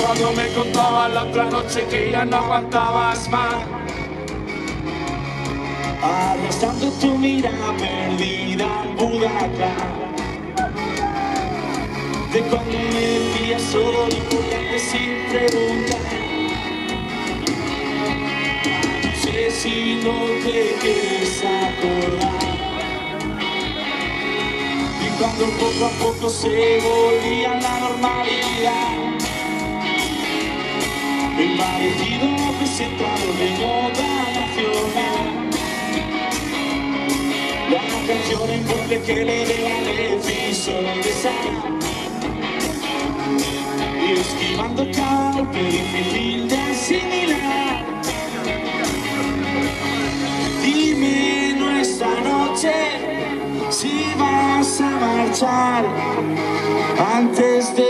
Cuando me contaba la otra noche que ya no aguantabas más. Arrastrando tu mirada perdida en Budapest. De cuando me decías solo y por sin preguntar No sé si no te quieres acordar. Y cuando poco a poco se volvía la normalidad El parecido presentado de moda nacional la canción en que le dé al sal Y esquivando golpe difícil de asimilar. Dime no esta noche si vas a marchar Antes de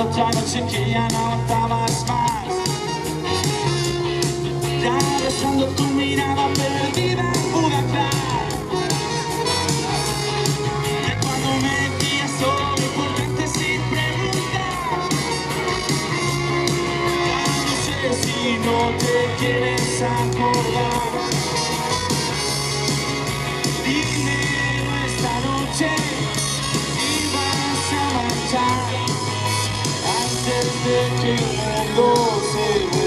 otra noche que ya no aguantabas más Ya besando tu mirada perdida en Budapest De cuando me por verte sin preguntar Ya no sé si no te quieres acordar Dinero esta noche si vas a marchar antes de que el mundo se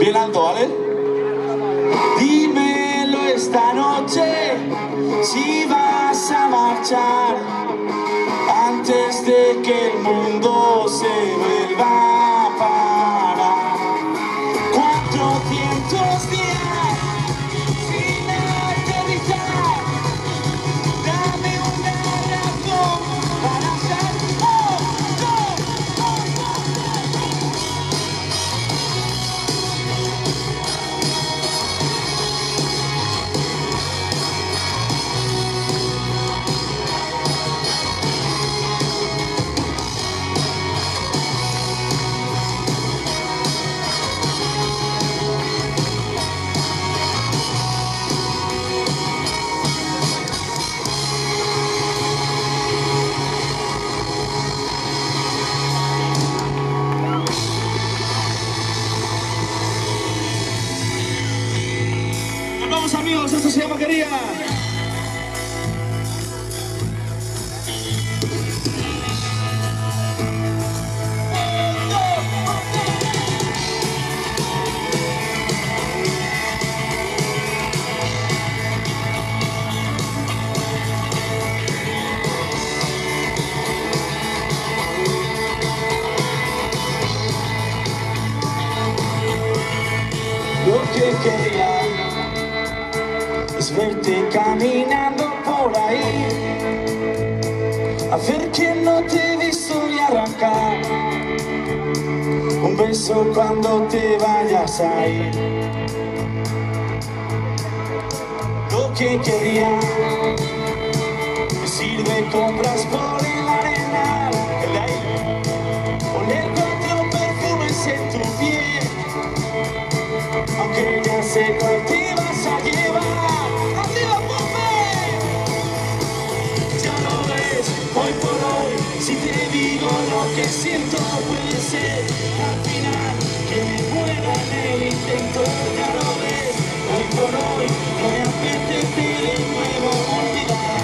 Bien alto, ¿vale? Dímelo esta noche si vas a marchar antes de que el mundo se vuelva a parar. 400 vamos amigos, esto se llama Quería. Hacer que no te he visto arrancar un beso cuando te vayas a ir. Lo que quería me sirve compras por ser al final que me muera en el intento, ya lo hoy por hoy no me apetece de nuevo olvidar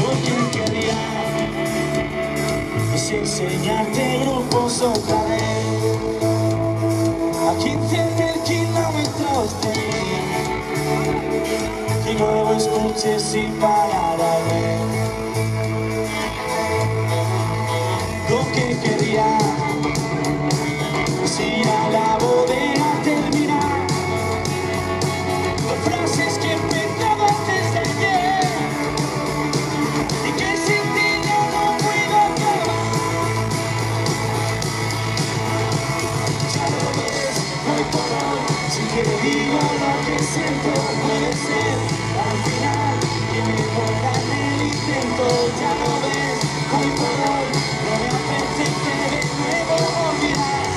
lo que quería es enseñarte grupos otra vez. A 15 mil kilómetros de mí y luego escuches sin parar a ver que siento puede ser al final que me ponga en el intento ya lo ves, hoy por hoy no me de nuevo olvidar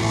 ya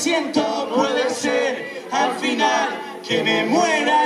siento, puede ser al final que me muera